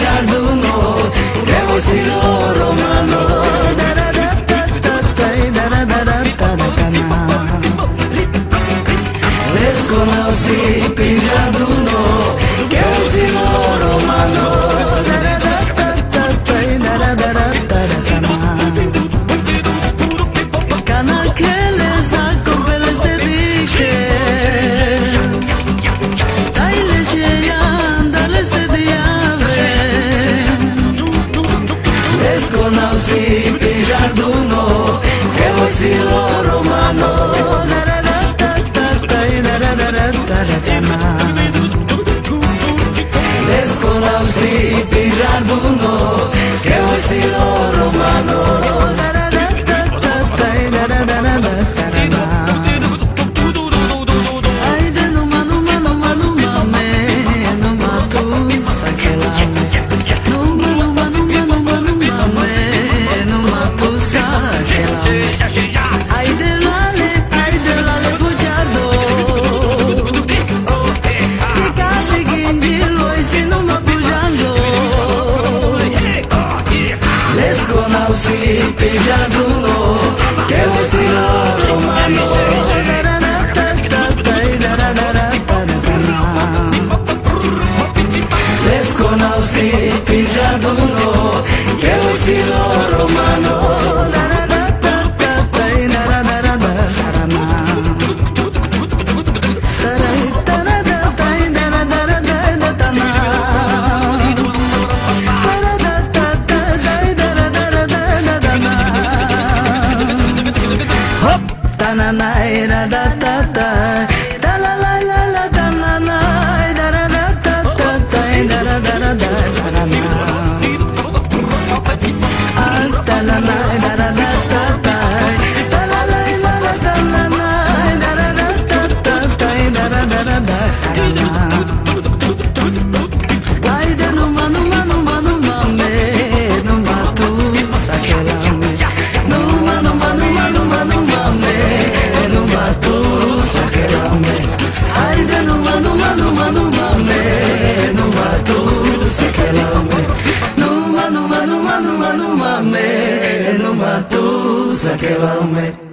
żardumo, krewo silo romano. Desconocí, pinjaduno, que eu se não جادو كوسيلة رومانو Desconocí, pijado, que vecino romano. Numa, numa, numa, numa, numa, me, numa, tu, saquelaume.